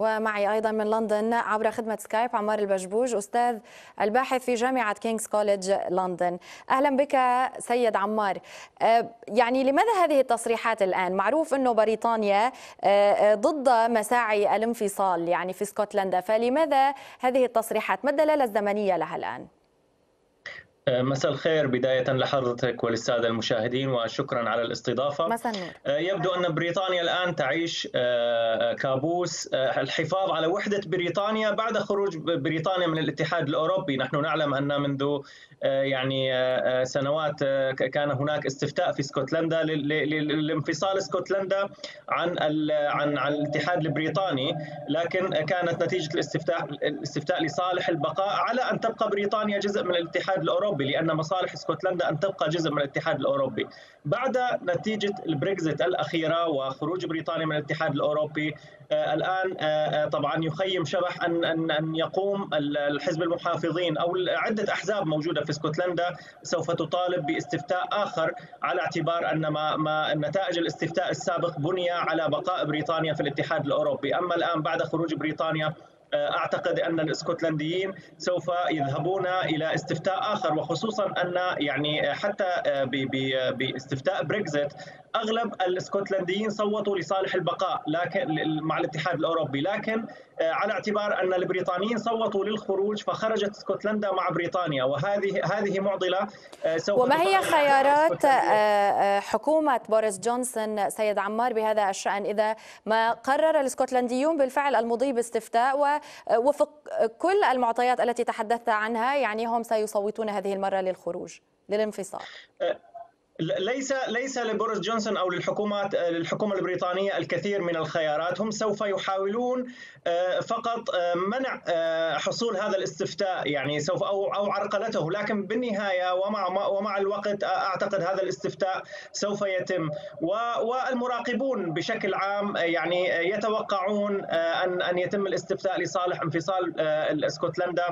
ومعي أيضا من لندن عبر خدمة سكايب عمار البجبوج أستاذ الباحث في جامعة كينغز كوليدج لندن. أهلا بك سيد عمار. أه، يعني لماذا هذه التصريحات الآن؟ معروف أنه بريطانيا أه، أه، ضد مساعي الانفصال يعني في اسكتلندا. فلماذا هذه التصريحات؟ ما الدلالة الزمنية لها الآن؟ مساء الخير بداية لحضرتك وللسادة المشاهدين وشكرا على الاستضافة. مساء النور. آه، يبدو أن بريطانيا الآن تعيش آه، كابوس. آه، الحفاظ على وحدة بريطانيا بعد خروج بريطانيا من الاتحاد الأوروبي. نحن نعلم أن منذ يعني سنوات كان هناك استفتاء في اسكتلندا لانفصال اسكتلندا عن عن عن الاتحاد البريطاني. لكن كانت نتيجة الاستفتاء الاستفتاء لصالح البقاء على أن تبقى بريطانيا جزء من الاتحاد الأوروبي. الأوروبي لأن مصالح اسكتلندا أن تبقى جزء من الاتحاد الأوروبي. بعد نتيجة البريكزيت الأخيرة وخروج بريطانيا من الاتحاد الأوروبي آه الآن آه, آه، طبعا يخيم شبح أن أن أن يقوم الحزب المحافظين أو عدة أحزاب موجودة في اسكتلندا سوف تطالب باستفتاء آخر على اعتبار أن ما, ما نتائج الاستفتاء السابق بني على بقاء بريطانيا في الاتحاد الأوروبي، أما الآن بعد خروج بريطانيا أعتقد أن الإسكتلنديين سوف يذهبون إلى استفتاء آخر وخصوصا أن يعني حتى باستفتاء بريكزيت أغلب الإسكتلنديين صوتوا لصالح البقاء لكن مع الاتحاد الأوروبي. لكن آه، على اعتبار أن البريطانيين صوتوا للخروج فخرجت إسكتلندا مع بريطانيا وهذه هذه معضلة آه، سوف وما هي خيارات آه، حكومة بوريس جونسون سيد عمار بهذا الشأن؟ إذا ما قرر الإسكتلنديون بالفعل المضي باستفتاء ووفق كل المعطيات التي تحدثت عنها يعني هم سيصوتون هذه المرة للخروج للانفصال. ليس ليس لبوريس جونسون أو للحكومات للحكومة البريطانية الكثير من الخيارات. هم سوف يحاولون آه، فقط آه، منع آه، حصول هذا الاستفتاء يعني سوف أو أو عرقلته. لكن بالنهاية ومع ومع الوقت أعتقد هذا الاستفتاء سوف يتم. والمراقبون بشكل عام يعني يتوقعون ان أن يتم الاستفتاء لصالح انفصال اسكتلندا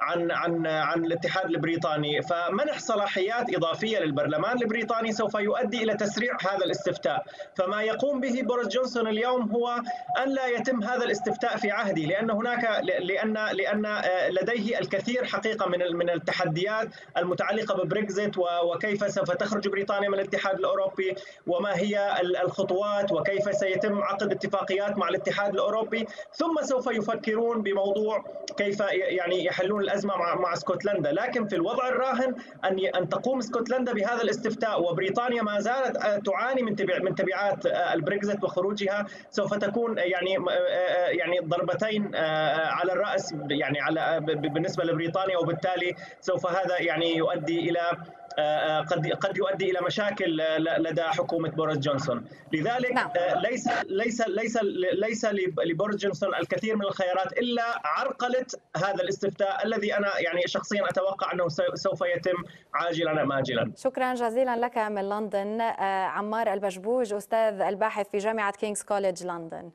عن عن عن الاتحاد البريطاني. فمنح صلاحيات إضافية للبرلمان البريطاني البريطاني سوف يؤدي إلى تسريع هذا الاستفتاء، فما يقوم به بوريس جونسون اليوم هو أن لا يتم هذا الاستفتاء في عهدي لأن هناك لأن لأن آه، لديه الكثير حقيقة من من التحديات المتعلقة ببريكزيت وكيف سوف تخرج بريطانيا من الاتحاد الأوروبي وما هي الخطوات وكيف سيتم عقد اتفاقيات مع الاتحاد الأوروبي. ثم سوف يفكرون بموضوع كيف يعني يحلون الأزمة مع مع اسكتلندا لكن في الوضع الراهن أن أن تقوم اسكتلندا بهذا الاستفتاء وبريطانيا ما زالت آه، تعاني من من تبعات آه، البريكزيت وخروجها سوف تكون يعني آه، يعني ضربتين على الرأس يعني على بالنسبة لبريطانيا وبالتالي سوف هذا يعني يؤدي إلى قد قد يؤدي إلى مشاكل لدى حكومة بوريس جونسون، لذلك نعم. ليس ليس ليس ليس لبوريس جونسون الكثير من الخيارات إلا عرقلة هذا الاستفتاء الذي أنا يعني شخصيا أتوقع أنه سوف يتم عاجلا أم اجلا. شكرا جزيلا لك من لندن عمار البجبوج أستاذ الباحث في جامعة كينغز كوليدج لندن.